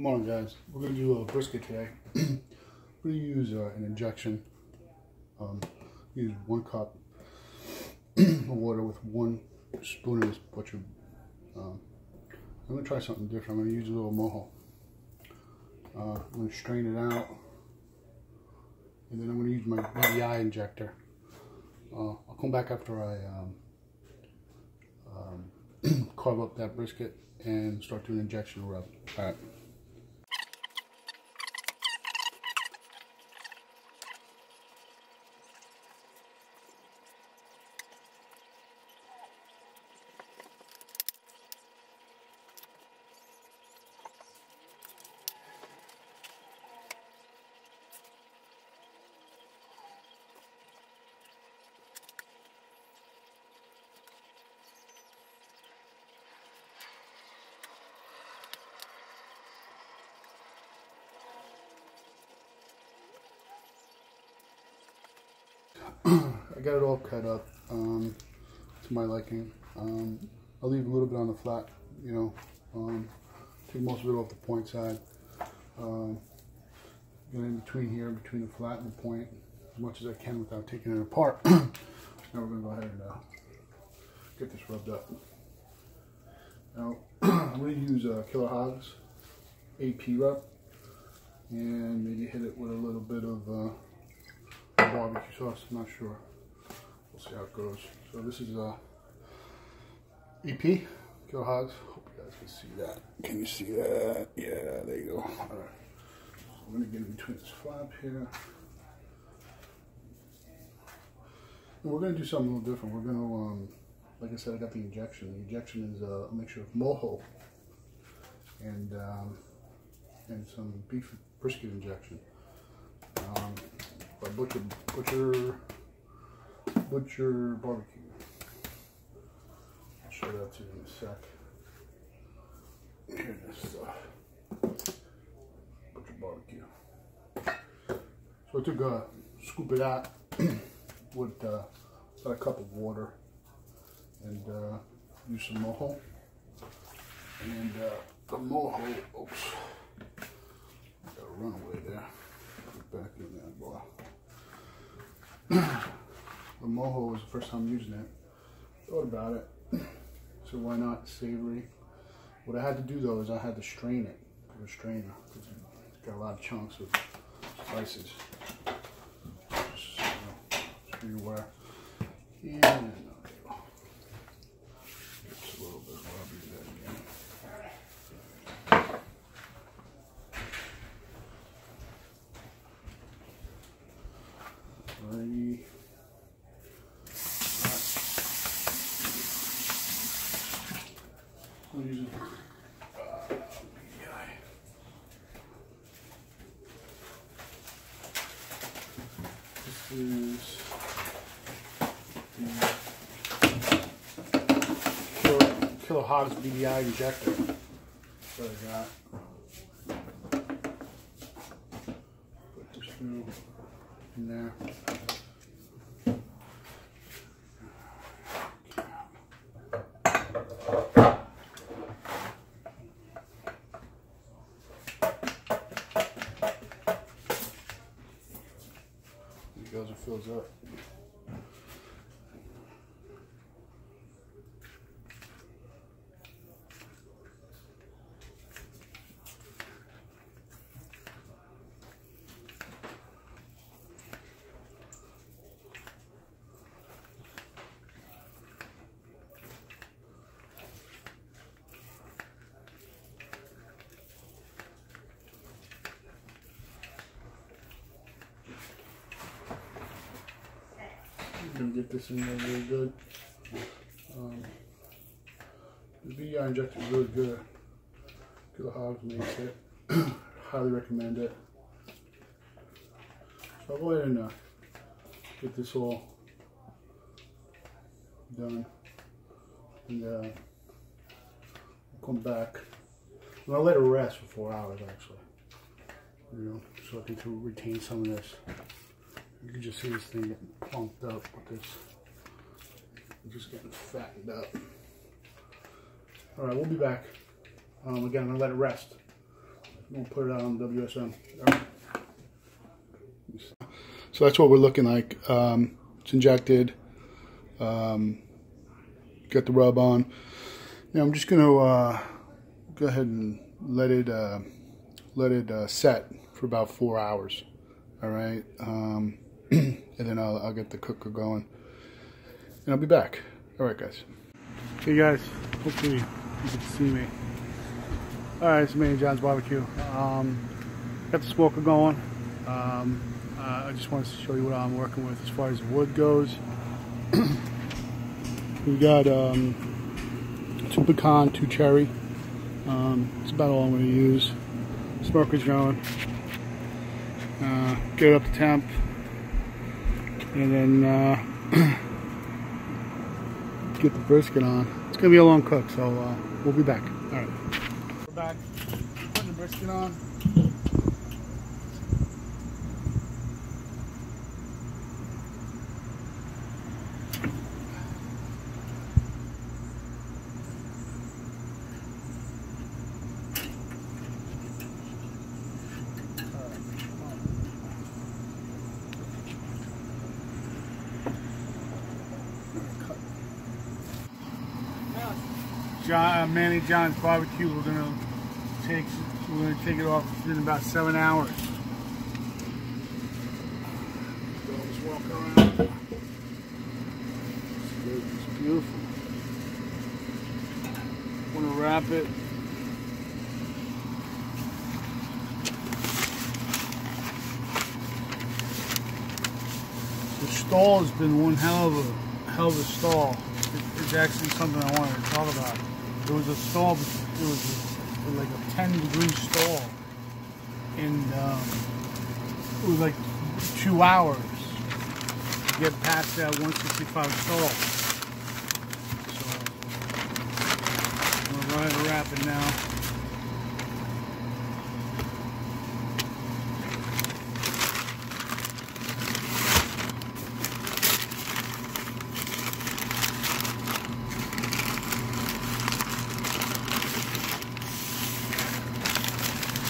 Good morning, guys. We're going to do a brisket today. We're going to use uh, an injection. Um, use one cup of water with one spoon of this butcher. Um, I'm going to try something different. I'm going to use a little mojo. Uh, I'm going to strain it out. And then I'm going to use my BDI injector. Uh, I'll come back after I um, um, carve up that brisket and start doing injection rub. All right. I got it all cut up um, to my liking. Um, I'll leave a little bit on the flat, you know, um, take most of it off the point side. Um, get in between here, between the flat and the point, as much as I can without taking it apart. now we're going to go ahead and uh, get this rubbed up. Now, I'm going to use uh, Killer Hogs AP rub and maybe hit it with a little bit of uh, barbecue sauce. I'm not sure. We'll see how it goes. So this is a EP, Killer Hogs. Hope you guys can see that. Can you see that? Yeah, there you go. All right. So I'm gonna get in between this flap here. And we're gonna do something a little different. We're gonna, um, like I said, I got the injection. The injection is uh, a mixture of mojo and um, and some beef brisket injection. Um, by Butcher Butcher Butcher Barbecue. I'll show that to you in a sec. Here it is. Uh, Butcher Barbecue. So I took a scoop of that with uh, about a cup of water and uh, use some mojo. And uh, the mojo, oops, got a runaway there. Put back in there, boy the mojo was the first time using it. Thought about it. So why not savory? What I had to do though is I had to strain it with a strainer it's got a lot of chunks of spices. You so you aware. And just a little bit of rubber there again. Three. I'm using is the Killer Hogs BDI injector. So I got. Put this through in there. Goes and up. Gonna get this in there really good. Um, the BDI injector is really good. Killer Hogs makes it. Highly recommend it. So I'll go ahead and uh, get this all done. And uh, come back. And I'll let it rest for four hours actually. You know, so I can retain some of this. You can just see this thing getting plumped up with this. Just getting fattened up. All right, we'll be back. Um, again, I'm gonna let it rest. We'll put it on WSM. So that's what we're looking like. Um, it's injected. Um, got the rub on. Now I'm just gonna uh, go ahead and let it uh, let it uh, set for about four hours. All right, um, and then I'll, I'll get the cooker going, and I'll be back. All right, guys. Hey guys, hopefully you can see me. All right, it's Manny John's Barbecue. Um, got the smoker going. Um, uh, I just wanted to show you what I'm working with as far as wood goes. we got um, two pecan, two cherry. Um, that's about all I'm going to use. Smoker's going. Uh, get it up to temp. And then uh, get the brisket on. It's to be a long cook, so uh, we'll be back. All right. We're back. Putting the brisket on. John, uh, Manny John's barbecue. We're gonna take we're gonna take it off in about seven hours. Walking around. It's beautiful. Want to wrap it. The stall has been one hell of a hell of a stall. It, it's actually something I wanted to talk about. It was a stall. It was like a 10 degree stall, and um, it was like two hours to get past that 165 stall. So I'm gonna rapid now.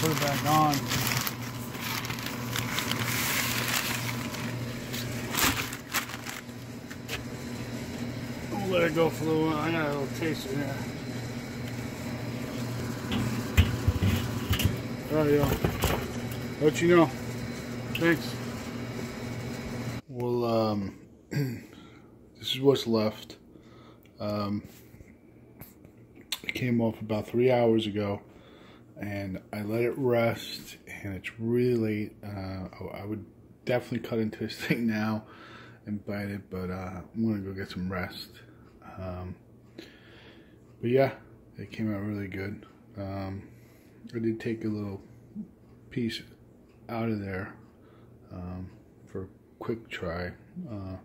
Put it back on. I'll let it go for a little while. I got a little taste in there. There you go. Let you know. Thanks. Well, um, this is what's left. Um, it came off about three hours ago and I let it rest and it's really late. Uh, I would definitely cut into this thing now and bite it, but uh, I'm gonna go get some rest. Um, but yeah, it came out really good. Um, I did take a little piece out of there um, for a quick try. Uh,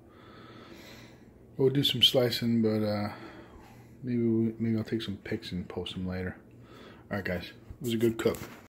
we'll do some slicing, but uh, maybe we, maybe I'll take some pics and post them later. All right, guys. Was a good cook.